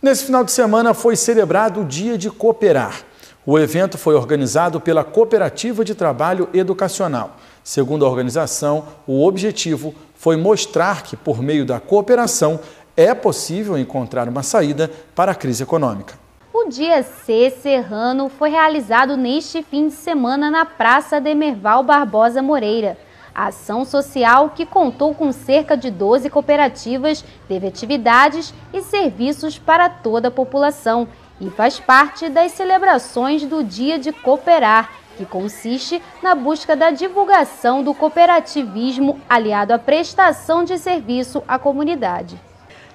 Nesse final de semana foi celebrado o Dia de Cooperar. O evento foi organizado pela Cooperativa de Trabalho Educacional. Segundo a organização, o objetivo foi mostrar que, por meio da cooperação, é possível encontrar uma saída para a crise econômica. O Dia C Serrano foi realizado neste fim de semana na Praça Demerval Barbosa Moreira. A ação social, que contou com cerca de 12 cooperativas, teve atividades e serviços para toda a população e faz parte das celebrações do Dia de Cooperar, que consiste na busca da divulgação do cooperativismo aliado à prestação de serviço à comunidade.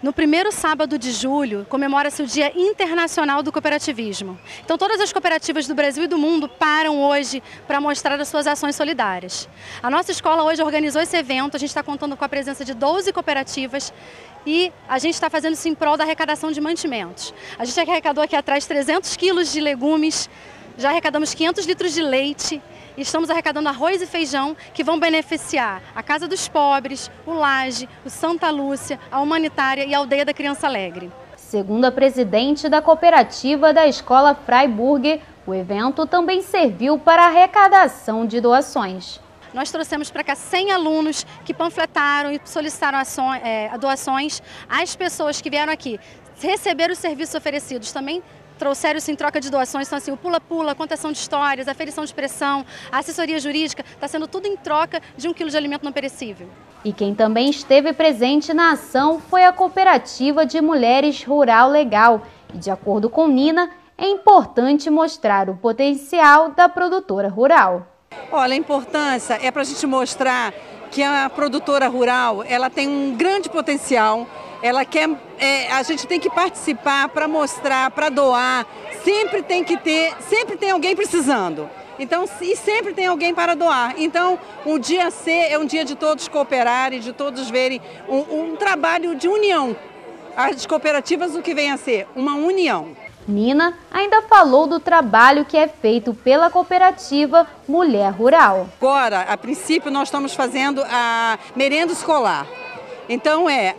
No primeiro sábado de julho, comemora-se o Dia Internacional do Cooperativismo. Então, todas as cooperativas do Brasil e do mundo param hoje para mostrar as suas ações solidárias. A nossa escola hoje organizou esse evento, a gente está contando com a presença de 12 cooperativas e a gente está fazendo isso em prol da arrecadação de mantimentos. A gente arrecadou aqui atrás 300 quilos de legumes, já arrecadamos 500 litros de leite, estamos arrecadando arroz e feijão que vão beneficiar a Casa dos Pobres, o Laje, o Santa Lúcia, a Humanitária e a Aldeia da Criança Alegre. Segundo a presidente da cooperativa da Escola Freiburger, o evento também serviu para arrecadação de doações. Nós trouxemos para cá 100 alunos que panfletaram e solicitaram é, doações às pessoas que vieram aqui receber os serviços oferecidos. Também trouxeram isso em troca de doações, então assim, o pula-pula, contação de histórias, aferição de pressão, a assessoria jurídica, está sendo tudo em troca de um quilo de alimento não perecível. E quem também esteve presente na ação foi a Cooperativa de Mulheres Rural Legal. E de acordo com Nina, é importante mostrar o potencial da produtora rural. Olha, a importância é para a gente mostrar que a produtora rural ela tem um grande potencial, ela quer, é, a gente tem que participar para mostrar, para doar. Sempre tem que ter, sempre tem alguém precisando. Então, e sempre tem alguém para doar. Então, o dia C é um dia de todos cooperarem, de todos verem um, um trabalho de união. As cooperativas, o que vem a ser? Uma união. Nina ainda falou do trabalho que é feito pela cooperativa Mulher Rural. Agora, a princípio, nós estamos fazendo a merenda escolar. Então, é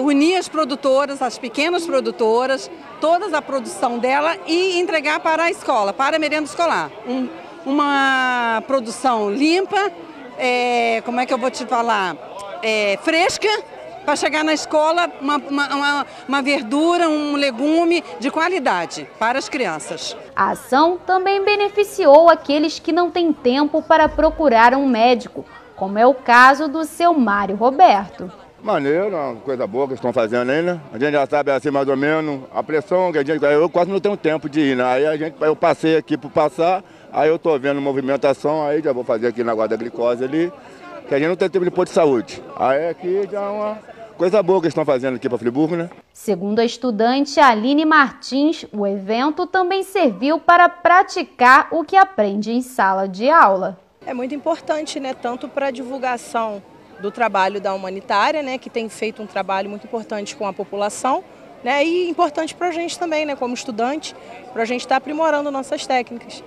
unir as produtoras, as pequenas produtoras, toda a produção dela e entregar para a escola, para a merenda escolar. Um, uma produção limpa, é, como é que eu vou te falar, é, fresca, para chegar na escola uma, uma, uma, verdura, um legume de qualidade para as crianças. A ação também beneficiou aqueles que não têm tempo para procurar um médico, como é o caso do seu Mário Roberto. Maneiro, uma coisa boa que estão fazendo aí, né? A gente já sabe assim mais ou menos a pressão que a gente. Eu quase não tenho tempo de ir, né? Aí a gente, eu passei aqui por passar, aí eu tô vendo movimentação, aí já vou fazer aqui na guarda glicose ali, que a gente não tem tempo de pôr de saúde. Aí aqui já é uma coisa boa que estão fazendo aqui para Friburgo, né? Segundo a estudante Aline Martins, o evento também serviu para praticar o que aprende em sala de aula. É muito importante, né? Tanto para divulgação do trabalho da humanitária, né, que tem feito um trabalho muito importante com a população, né, e importante para a gente também, né, como estudante, para a gente estar tá aprimorando nossas técnicas.